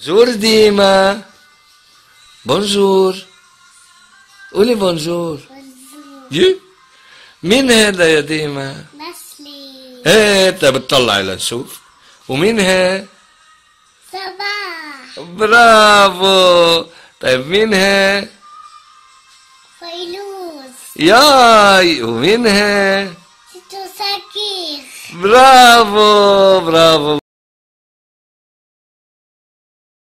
زور ديما بونجور قولي بونجور يي مين هذا يا ديما نسلي إيه طيب بتطلعي لنشوف ومين هي صباح برافو طيب مين هي فيلوز ياي ومين هي ستو سكير برافو برافو